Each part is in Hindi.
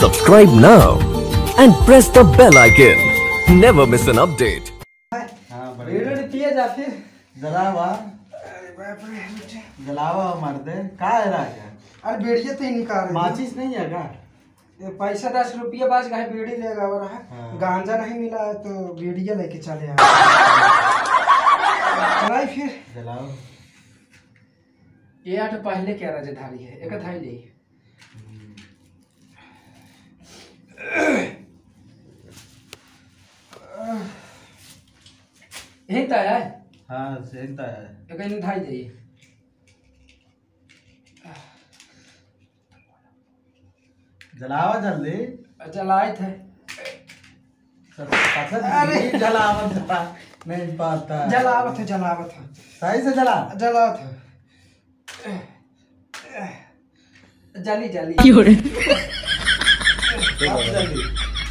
Subscribe now and press the bell icon. Never miss an update. हाँ जलावा। जलावा मर का है राजा अरे बेड़िए तो ही। माचिस नहीं है का पैसा दस रुपये गए बीड़ी लेगा वो रहा हाँ। गांजा नहीं मिला है तो बीड़िया लेके चले आए फिर। जलाओ। ये आठ पहले क्या राजधानी है एक थाई ले यही तय है। हाँ यहीं सेकता है। एक इन थाई ले। जलावा जल्दी चलाए थे अरे। नहीं जलावा जला नहीं पाता। जलावत है जलावत है। सही से जला। जलावत है। जली जली। जली।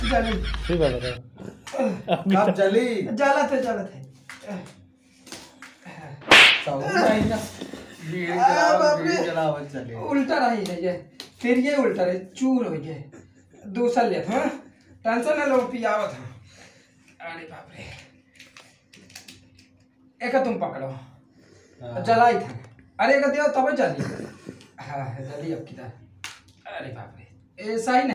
जली। कब जली। जलत है जलत है। उल्टा रही है ये। फिर ये उल्टा रही चूर हो गए दूसरा था टेंशन ना लो पियावत है। अरे बाप रे। एक तुम पकड़ो। हाँ। जलाई था। अरे एक दियो तब जली। हाँ जली अब किधर? अरे बाप रे। ऐसा ही नहीं